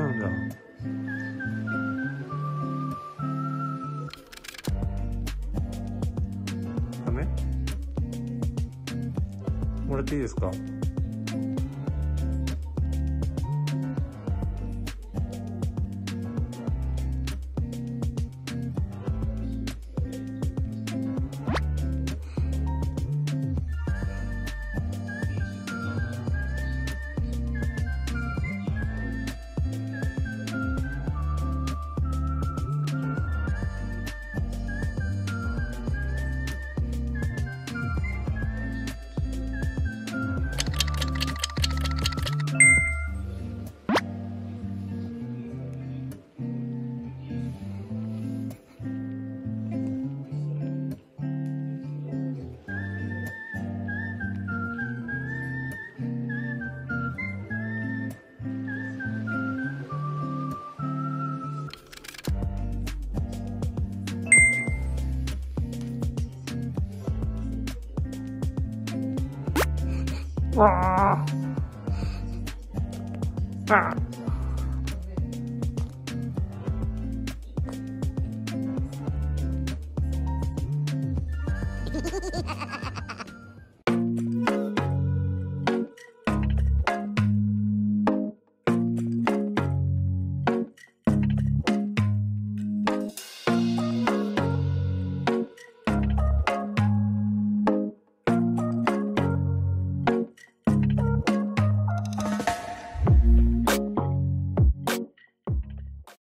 なんだ。ダメ？もらっていいですか？ああハハハハ